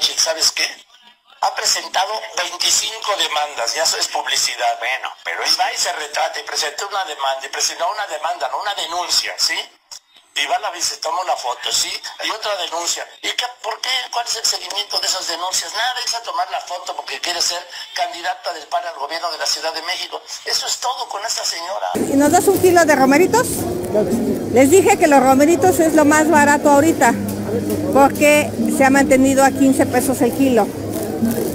Xochitl, ¿sabes qué? Ha presentado 25 demandas, ya eso es publicidad. Bueno, pero él va y se retrata y presentó una demanda, y presentó una demanda, no una denuncia, ¿sí? Y va la se toma una foto, ¿sí? Y otra denuncia. ¿Y qué, por qué? ¿Cuál es el seguimiento de esas denuncias? Nada, a tomar la foto porque quiere ser candidata del PAN al gobierno de la Ciudad de México. Eso es todo con esta señora. ¿Y nos das un kilo de romeritos? Les dije que los romeritos es lo más barato ahorita, porque se ha mantenido a 15 pesos el kilo.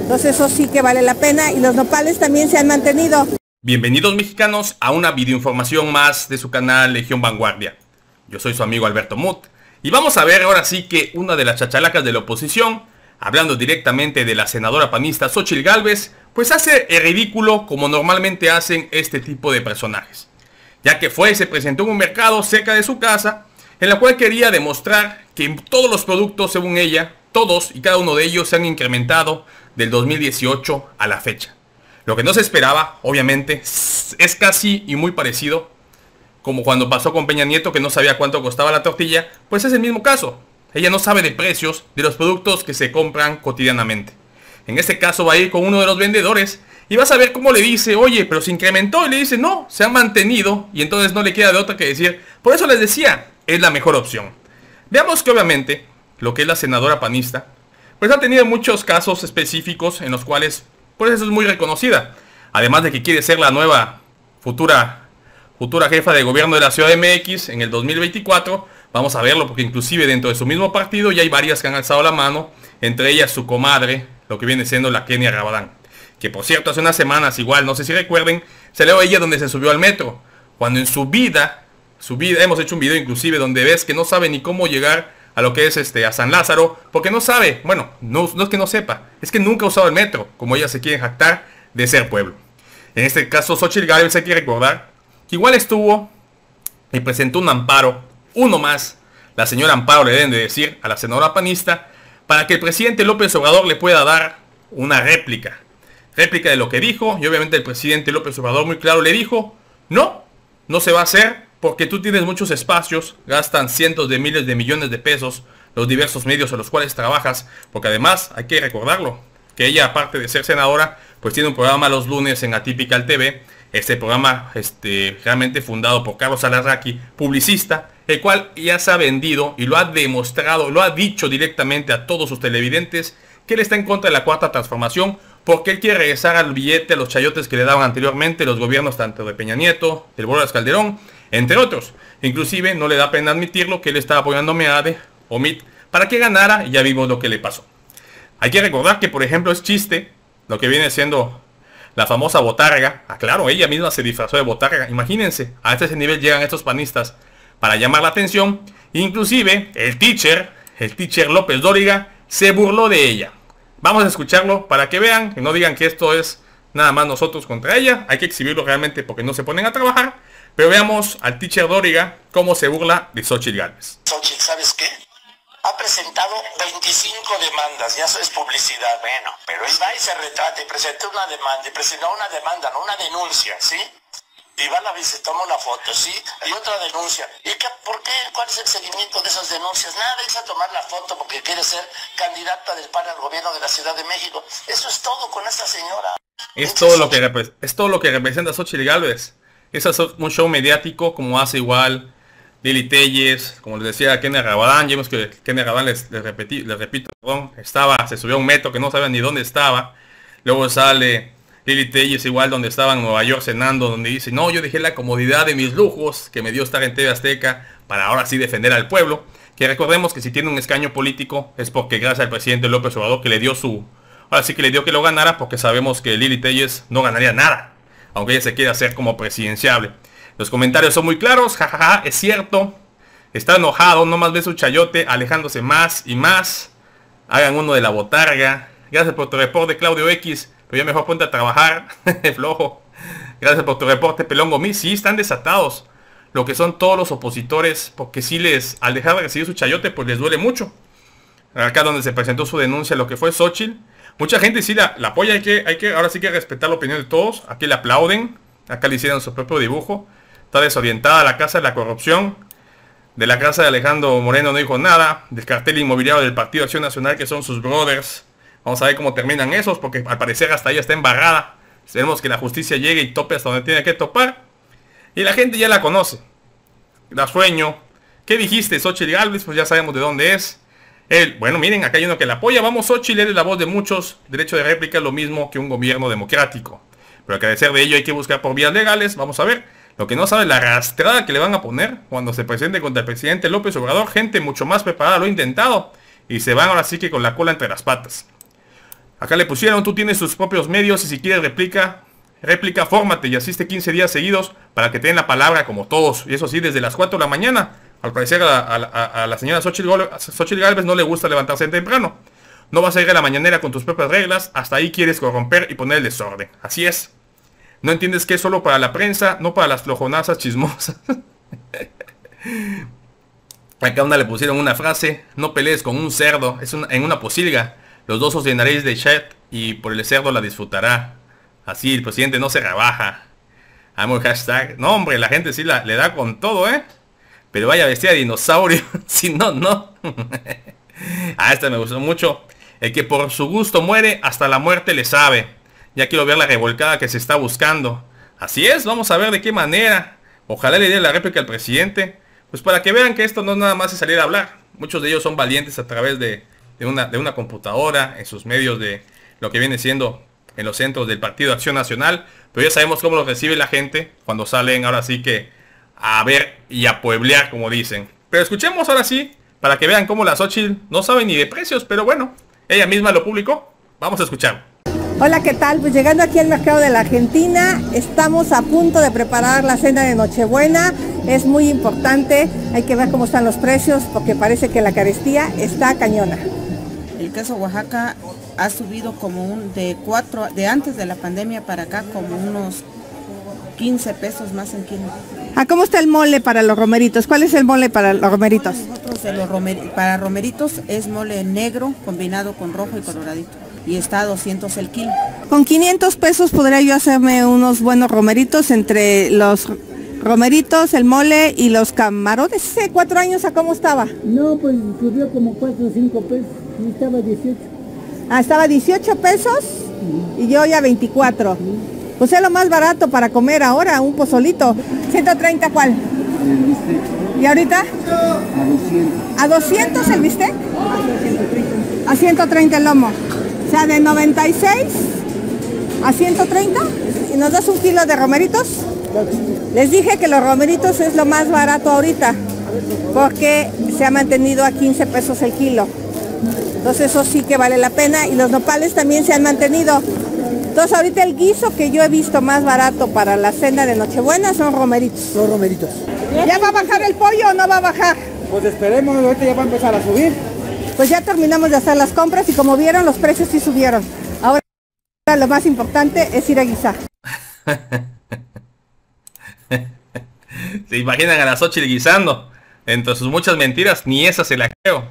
Entonces eso sí que vale la pena y los nopales también se han mantenido. Bienvenidos mexicanos a una videoinformación más de su canal Legión Vanguardia. Yo soy su amigo Alberto Mut y vamos a ver ahora sí que una de las chachalacas de la oposición, hablando directamente de la senadora panista Xochil Gálvez, pues hace el ridículo como normalmente hacen este tipo de personajes ya que fue y se presentó en un mercado cerca de su casa, en la cual quería demostrar que todos los productos, según ella, todos y cada uno de ellos se han incrementado del 2018 a la fecha. Lo que no se esperaba, obviamente, es casi y muy parecido como cuando pasó con Peña Nieto que no sabía cuánto costaba la tortilla, pues es el mismo caso. Ella no sabe de precios de los productos que se compran cotidianamente. En este caso va a ir con uno de los vendedores y vas a ver cómo le dice, oye, pero se incrementó. Y le dice, no, se ha mantenido. Y entonces no le queda de otra que decir, por eso les decía, es la mejor opción. Veamos que obviamente lo que es la senadora panista, pues ha tenido muchos casos específicos en los cuales, pues eso es muy reconocida. Además de que quiere ser la nueva futura, futura jefa de gobierno de la Ciudad de MX en el 2024. Vamos a verlo porque inclusive dentro de su mismo partido ya hay varias que han alzado la mano. Entre ellas su comadre, lo que viene siendo la Kenia Rabadán que por cierto hace unas semanas igual, no sé si recuerden, se leo ella donde se subió al metro, cuando en su vida, hemos hecho un video inclusive donde ves que no sabe ni cómo llegar a lo que es este a San Lázaro, porque no sabe, bueno, no, no es que no sepa, es que nunca ha usado el metro, como ella se quiere jactar de ser pueblo. En este caso, Xochitl Gálvez hay que recordar que igual estuvo y presentó un amparo, uno más, la señora Amparo le deben de decir a la senadora panista, para que el presidente López Obrador le pueda dar una réplica réplica de lo que dijo y obviamente el presidente López Obrador muy claro le dijo, no, no se va a hacer porque tú tienes muchos espacios, gastan cientos de miles de millones de pesos los diversos medios a los cuales trabajas, porque además hay que recordarlo, que ella aparte de ser senadora, pues tiene un programa los lunes en Atypical TV, este programa este, realmente fundado por Carlos Alarraqui, publicista, el cual ya se ha vendido y lo ha demostrado, lo ha dicho directamente a todos sus televidentes, que él está en contra de la cuarta transformación, porque él quiere regresar al billete, a los chayotes que le daban anteriormente los gobiernos tanto de Peña Nieto, del Bolas Calderón, entre otros. Inclusive no le da pena admitirlo que él estaba apoyando a Meade o MIT para que ganara y ya vimos lo que le pasó. Hay que recordar que por ejemplo es chiste lo que viene siendo la famosa botarga. Aclaro, ah, ella misma se disfrazó de botarga. Imagínense, a este nivel llegan estos panistas para llamar la atención. Inclusive el teacher, el teacher López Dóriga, se burló de ella. Vamos a escucharlo para que vean, que no digan que esto es nada más nosotros contra ella. Hay que exhibirlo realmente porque no se ponen a trabajar. Pero veamos al teacher Dóriga cómo se burla de Xochitl Gálvez. Xochitl, ¿sabes qué? Ha presentado 25 demandas, ya eso es publicidad. Bueno, pero él va y se retrata y presentó una demanda, y presentó una demanda, no una denuncia, ¿sí? y va la se toma una foto, ¿sí? Y otra denuncia. ¿Y qué, por qué? ¿Cuál es el seguimiento de esas denuncias? Nada, es a tomar la foto porque quiere ser candidata del PAN al gobierno de la Ciudad de México. Eso es todo con esta señora. Es todo lo que, es todo lo que representa Xochitl Galvez. Es un show mediático como hace igual Lili Telles, como les decía Kenny Rabadán, vemos que Kenny Rabadán les, les, repetí, les repito, perdón, estaba, se subió a un metro que no sabía ni dónde estaba. Luego sale Lili Telles igual donde estaba en Nueva York cenando, donde dice, no, yo dejé la comodidad de mis lujos que me dio estar en TV Azteca para ahora sí defender al pueblo. Que recordemos que si tiene un escaño político es porque gracias al presidente López Obrador que le dio su... Ahora sí que le dio que lo ganara porque sabemos que Lili Telles no ganaría nada. Aunque ella se quiera hacer como presidenciable. Los comentarios son muy claros, jajaja, es cierto. Está enojado, no más ve su chayote alejándose más y más. Hagan uno de la botarga. Gracias por tu reporte, Claudio X. Pero ya mejor ponte a trabajar, flojo. Gracias por tu reporte, Pelongo. Mi, sí, están desatados. Lo que son todos los opositores, porque si les, al dejar de recibir su chayote, pues les duele mucho. Acá donde se presentó su denuncia, lo que fue Xochitl. Mucha gente sí la, apoya, hay que, hay que, ahora sí que respetar la opinión de todos. Aquí le aplauden. Acá le hicieron su propio dibujo. Está desorientada la casa de la corrupción. De la casa de Alejandro Moreno no dijo nada. Del cartel inmobiliario del Partido Acción Nacional, que son sus brothers Vamos a ver cómo terminan esos, porque al parecer hasta ella está embarrada. Esperemos que la justicia llegue y tope hasta donde tiene que topar. Y la gente ya la conoce. La sueño. ¿Qué dijiste, Xochitl Galvez? Pues ya sabemos de dónde es. Él, bueno, miren, acá hay uno que la apoya. Vamos, Xochitl, es la voz de muchos. Derecho de réplica es lo mismo que un gobierno democrático. Pero a carecer de ello hay que buscar por vías legales. Vamos a ver. Lo que no sabe la arrastrada que le van a poner cuando se presente contra el presidente López Obrador. Gente mucho más preparada lo ha intentado. Y se van ahora sí que con la cola entre las patas. Acá le pusieron, tú tienes tus propios medios y si quieres réplica, réplica, fórmate y asiste 15 días seguidos para que te den la palabra como todos. Y eso sí, desde las 4 de la mañana. Al parecer a, la señora Xochitl Galvez no le gusta levantarse temprano. No vas a ir a la mañanera con tus propias reglas, hasta ahí quieres corromper y poner el desorden. Así es. No entiendes que es solo para la prensa, no para las flojonazas chismosas. Acá una le pusieron una frase, no pelees con un cerdo, es en una posilga. Los dos os llenaréis de chat y por el cerdo la disfrutará. Así el presidente no se rebaja. Amo el hashtag. No, hombre, la gente sí la, le da con todo, ¿eh? Pero vaya bestia de dinosaurio. si no, no. ah, esta me gustó mucho. El que por su gusto muere, hasta la muerte le sabe. Ya quiero ver la revolcada que se está buscando. Así es, vamos a ver de qué manera. Ojalá le dé la réplica al presidente. Pues para que vean que esto no nada más es salir a hablar. Muchos de ellos son valientes a través de, una, de una computadora, en sus medios de lo que viene siendo en los centros del Partido Acción Nacional. Pero ya sabemos cómo lo recibe la gente cuando salen ahora sí que a ver y a pueblear, como dicen. Pero escuchemos ahora sí, para que vean cómo la Xochitl no sabe ni de precios, pero bueno, ella misma lo publicó. Vamos a escuchar. Hola, ¿qué tal? Pues llegando aquí al mercado de la Argentina, estamos a punto de preparar la cena de Nochebuena. Es muy importante, hay que ver cómo están los precios porque parece que la carestía está cañona. El queso Oaxaca ha subido como un de cuatro, de antes de la pandemia para acá, como unos 15 pesos más en kilo. ¿A cómo está el mole para los romeritos? ¿Cuál es el mole para los romeritos? para romeritos es mole negro combinado con rojo y coloradito y está a 200 el kilo. Con 500 pesos podría yo hacerme unos buenos romeritos entre los romeritos, el mole y los camarones. ¿Hace cuatro años a cómo estaba? No, pues subió como 4 o 5 pesos y estaba 18. Ah, estaba 18 pesos y yo ya 24. Pues es lo más barato para comer ahora, un pozolito. ¿130 cuál? El bistec. ¿Y ahorita? A 200. ¿A 200 el bistec? A 130 el lomo. O sea, de 96 a 130. ¿Y nos das un kilo de romeritos? Les dije que los romeritos es lo más barato ahorita. Porque se ha mantenido a 15 pesos el kilo. Entonces eso sí que vale la pena. Y los nopales también se han mantenido. Entonces ahorita el guiso que yo he visto más barato para la cena de Nochebuena son romeritos. Los romeritos. ¿Ya va a bajar el pollo o no va a bajar? Pues esperemos, ahorita ya va a empezar a subir. Pues ya terminamos de hacer las compras y como vieron los precios sí subieron. Ahora lo más importante es ir a guisar. ¿Se imaginan a las Xochitl guisando? Entre sus muchas mentiras, ni esa se la creo.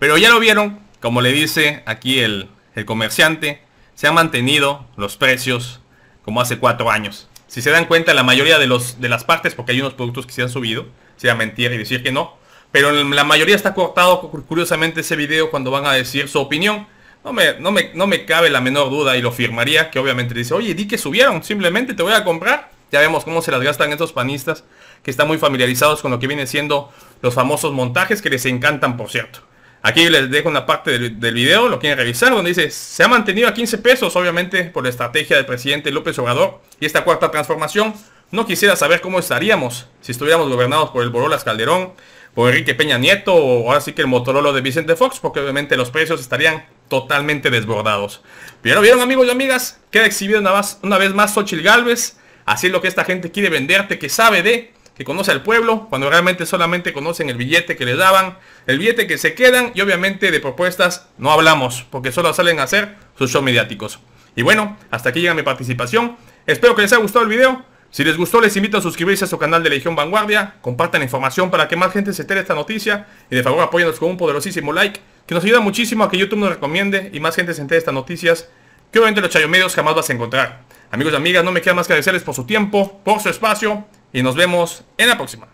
Pero ya lo vieron, como le dice aquí el, el comerciante, se han mantenido los precios como hace cuatro años. Si se dan cuenta, la mayoría de, los, de las partes, porque hay unos productos que se han subido, sea mentir y decir que no, pero la mayoría está cortado curiosamente ese video cuando van a decir su opinión. No me, no, me, no me cabe la menor duda y lo firmaría que obviamente dice, oye, di que subieron, simplemente te voy a comprar. Ya vemos cómo se las gastan estos panistas que están muy familiarizados con lo que viene siendo los famosos montajes que les encantan, por cierto. Aquí les dejo una parte del, video, lo quieren revisar, donde dice, se ha mantenido a 15 pesos, obviamente, por la estrategia del presidente López Obrador y esta cuarta transformación. No quisiera saber cómo estaríamos si estuviéramos gobernados por el Borolas Calderón, por Enrique Peña Nieto o ahora sí que el Motorola de Vicente Fox, porque obviamente los precios estarían totalmente desbordados. Pero vieron amigos y amigas, queda exhibido una, una vez más Xochitl Galvez, así es lo que esta gente quiere venderte, que sabe de que conoce al pueblo, cuando realmente solamente conocen el billete que les daban, el billete que se quedan y obviamente de propuestas no hablamos, porque solo salen a hacer sus shows mediáticos. Y bueno, hasta aquí llega mi participación. Espero que les haya gustado el video. Si les gustó, les invito a suscribirse a su canal de Legión Vanguardia, compartan la información para que más gente se entere de esta noticia y de favor apóyenos con un poderosísimo like, que nos ayuda muchísimo a que YouTube nos recomiende y más gente se entere de estas noticias que obviamente los chayomedios jamás vas a encontrar. Amigos y amigas, no me queda más que agradecerles por su tiempo, por su espacio y nos vemos en la próxima.